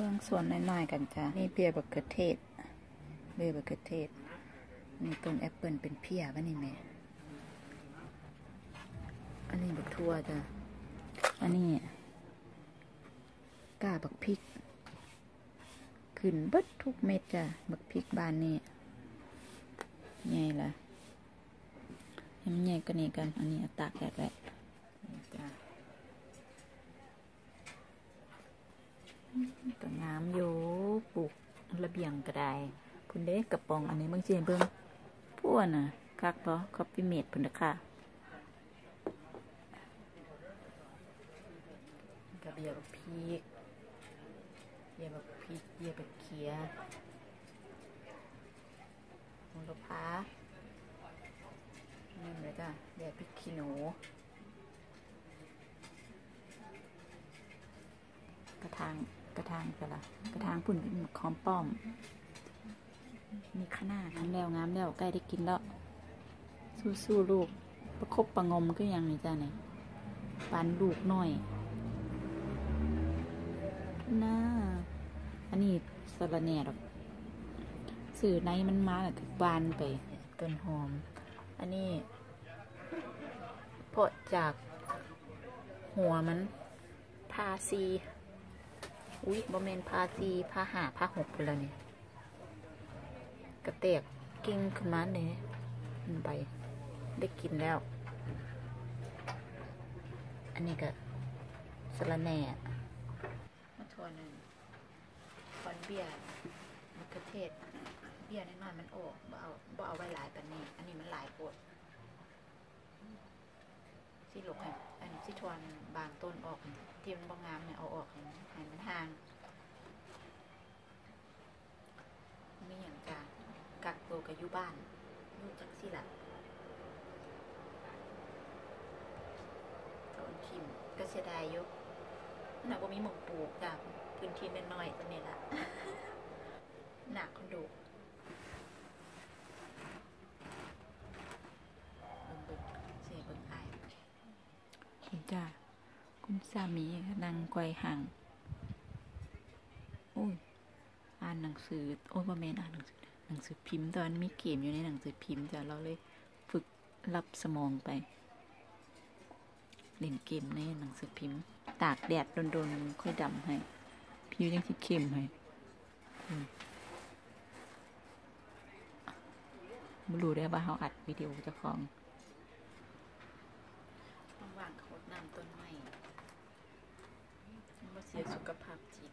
บิ่งส่วนน้อยๆกันจ้ะนี่เบียบักเขือเทศเบียบักเขือเทศนี่ต้นแอปเปิลเป็นเพียบ่นี่แม่อันนี้บักทั่วจ้ะอันนี้ก้าบักพริก ขึ้นเบิดทุกเม็ดจ้ะบักพริกบานนี่ใหญ่ะให้มันใหญ่กว่านี้กัน อันนี้เอาตากแดดไว้นี่จ้ะ ก็งามอยู่ปลูกระเบียงก็ได้พุ่นเด้กระป๋องอันนี้เบิ่งสิเบิ่งพวน่ะคักบ่คอฟฟี่เมดพุ่นเด้อค่ะกระเบียบพริกเบียบพริกเบียบเขียโหระพานี่เลยจ้ะเบียบพริกขี้หนู กระทางกระ ทางไปละกระทางปุ่นเป็นคอมป้อม มีขนาดงามแล้วงามแล้วใกล้ได้กินแล้วสู้สู้ๆลูก ประคบประงมก็ยังนี่จ้าเนี่ยปันลูกหน่อยน่าอันนี้สระแหน่ดอกสื่อในมันมาแล้วก็บานไปต้นหอม อันนี้เพาะจากหัวมันพาซี อุ้ยบอมเมนพาซีพาหาพาหกไปแล้วเนี่ยกระเตกกิ้งขึ้นมาเนี่ยมันไปได้กินแล้ว อันนี้ก็สะระแหน่มาทวนหนึ่งคอนเบียร์มะเขือเทศ เบียร์น้อยๆมันโอกบ่เอาบ่เอาไว้หลายปันนี้ อันนี้มันหลายโปด สิหลกให้อันนี้สิทวนบางต้นออกที่มันบ่งงามเนี่ยเอาออกให้ให้มันห่างมีอย่างจางกักตัวกับยูบ้านอยู่จังสิละต้นทิมก็เสียดายยู่น่ะบ่ามีหมองปลูกจ้ะพื้นที่น้อยๆตัวนี้ละหนักคนดูเบิ่งๆเสียเบิ่งอายคุณ จ้าคุณสามีนั่งไกวห่างโอ้ยอ่านหนังสือโอ้ยบ่แมนอ่านหนังสือหนังสือพิมพ์ตอนมีเกมอยู่ในหนังสือพิมพ์จ้ะเราเลยฝึกรับสมองไป เล่นเกมในหนังสือพิมพ์ ตากแดดโดนๆค่อยดำให้ผิวยังสิเข้มให้อืมบ่รู้ได้ว่าเขาอัดวิดีโอเจ้าของว่างๆเขาน้ำต้นไม้บ่ เสียสุขภาพจิต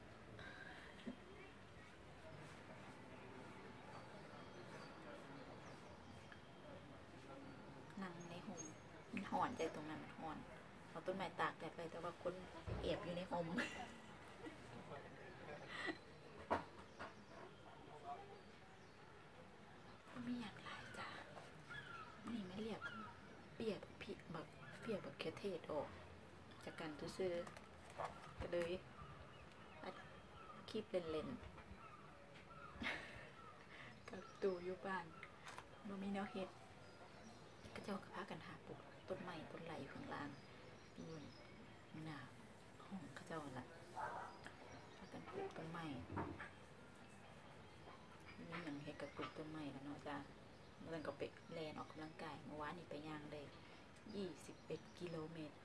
นั่งในห่มมันห่อนใจตรงนั้นมันห่อน เอาต้นไม้ตากแดดไปแต่ว่าคนแอบอยู่ในห่มมีอย่างไรจ้ะนี่ไม่เรียกเปียกผิดแบบเปียกแบบเคเทศออก จากการซื้อ ก็เลยคลิปเล่นๆกับตูอยู่บ้านบ่มีแนวเฮ็ดก็เจ้าก็พากันหาปลูกต้นไม้ต้นไหลอยู่ข้างล่างนู่นหน้าห้องเขาเจ้าละพากันปลูกต้นไม้มีอย่างเฮ็ดกับปลูกต้นไม้แล้วเนาะจ้าเมื่อวันก็ไปแลนออกกำลังกายเมื่อวานนี่ไปย่างได้ยี่สิบเอ็ดกิโลเมตร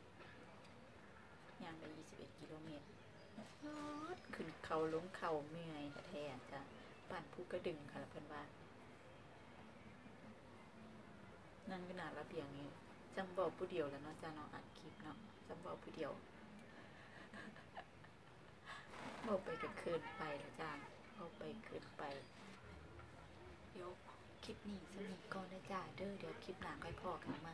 ย่างได้ยี่สิบเอ็ดกิโลเมตรยอดขึ้นเขาลงเขาเมื่อยแท้ๆจ้ะป่านผู้กระดึงค่ะแล้วเพิ่นว่า นั่นขนาดระเบียงนี้จำบอกผู้เดียวแล้วเนาะจ้าเนาะอัดคลิปเนาะจำบอกผู้เดียวบอกไปกันเกินไปแล้วจ้าบอกไปเกินไปเดี๋ยวคลิปนี้สนิทก่อนนะจ้าเด้อเดี๋ยวคลิปหน้าค่อยพอกันไหม